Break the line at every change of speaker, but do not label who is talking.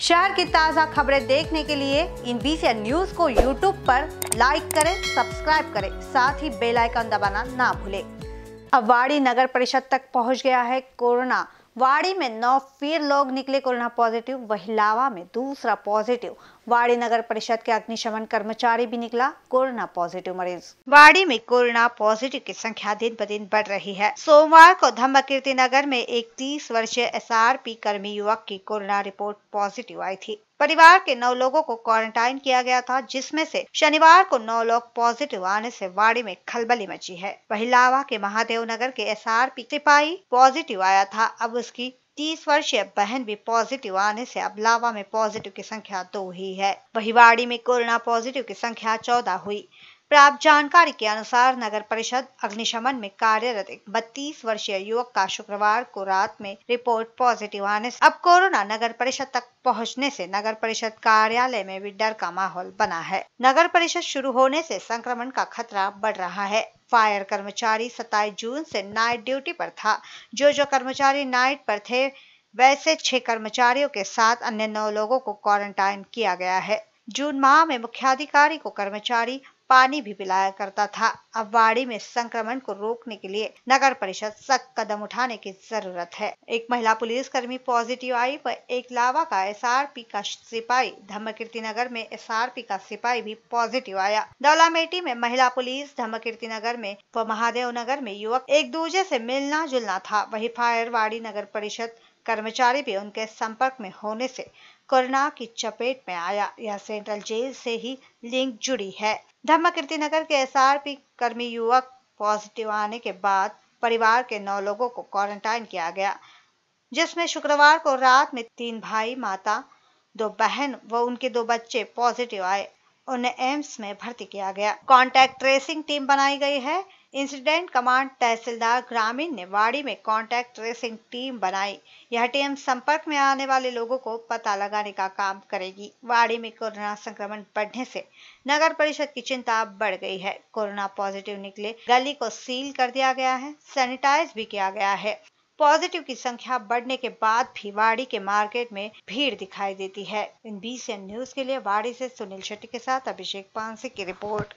शहर की ताज़ा खबरें देखने के लिए इन बीसी न्यूज़ को यूट्यूब पर लाइक करें सब्सक्राइब करें, साथ ही बेल आइकन दबाना ना भूलें। वाड़ी नगर परिषद तक पहुँच गया है कोरोना। वाड़ी में नौ फिर लोग निकले कोरोना पॉजिटिव वही लावा में दूसरा पॉजिटिव। वाड़ी नगर परिषद के अग्निशमन कर्मचारी भी निकला, कोरोना पॉजिटिव मरीज़। वाड़ी में कोरोना पॉजिटिव की संख्या दिन ब दिन बढ़ रही है। सोमवार को धम्मकीर्ति नगर में एक तीस वर्षीय एसआरपी कर्मी युवक की कोरोना रिपोर्ट पॉजिटिव आई थी। परिवार के नौ लोगों को क्वारंटाइन किया गया था, जिसमें से शनिवार को नौ लोग पॉजिटिव आने से वाड़ी में खलबली मची है। वही लावा के महादेव नगर के एस आर पी सिपाही पॉजिटिव आया था, अब उसकी तीस वर्षीय बहन भी पॉजिटिव आने से अब लावा में पॉजिटिव की संख्या दो ही है। वही वाड़ी में कोरोना पॉजिटिव की संख्या चौदह हुई। प्राप्त जानकारी के अनुसार नगर परिषद अग्निशमन में कार्यरत बत्तीस वर्षीय युवक का शुक्रवार को रात में रिपोर्ट पॉजिटिव आने से अब कोरोना नगर परिषद तक पहुँचने से नगर परिषद कार्यालय में भी डर का माहौल बना है। नगर परिषद शुरू होने से संक्रमण का खतरा बढ़ रहा है। फायर कर्मचारी 27 जून से नाइट ड्यूटी पर था। जो जो कर्मचारी नाइट पर थे, वैसे छह कर्मचारियों के साथ अन्य नौ लोगों को क्वारंटाइन किया गया है। जून माह में मुख्याधिकारी को कर्मचारी पानी भी पिलाया करता था। अब वाड़ी में संक्रमण को रोकने के लिए नगर परिषद सख्त कदम उठाने की ज़रूरत है। एक महिला पुलिसकर्मी पॉजिटिव आई व एक लावा का एसआरपी का सिपाही धम्मकीर्ति नगर में एसआरपी का सिपाही भी पॉजिटिव आया। दौलामेटी में महिला पुलिस धम्मकीर्ति नगर में व महादेव नगर में युवक एक दूसरे से मिलना जुलना था। वही फायरवाड़ी नगर परिषद कर्मचारी भी उनके संपर्क में होने से कोरोना की चपेट में आया। यह सेंट्रल जेल से ही लिंक जुड़ी है। धम्मकीर्ति नगर के एसआरपी कर्मी युवक पॉजिटिव आने के बाद परिवार के नौ लोगों को क्वारंटाइन किया गया, जिसमें शुक्रवार को रात में तीन भाई, माता, दो बहन व उनके दो बच्चे पॉजिटिव आए। उन्हें एम्स में भर्ती किया गया। कांटेक्ट ट्रेसिंग टीम बनाई गई है। इंसिडेंट कमांड तहसीलदार ग्रामीण ने वाड़ी में कांटेक्ट ट्रेसिंग टीम बनाई। यह टीम संपर्क में आने वाले लोगों को पता लगाने का काम करेगी। वाड़ी में कोरोना संक्रमण बढ़ने से नगर परिषद की चिंता बढ़ गई है। कोरोना पॉजिटिव निकले, गली को सील कर दिया गया है सैनिटाइज भी किया गया है। पॉजिटिव की संख्या बढ़ने के बाद भी वाड़ी के मार्केट में भीड़ दिखाई देती है। इन बीसीएन न्यूज़ के लिए वाड़ी से सुनील शेट्टी के साथ अभिषेक पांसे की रिपोर्ट।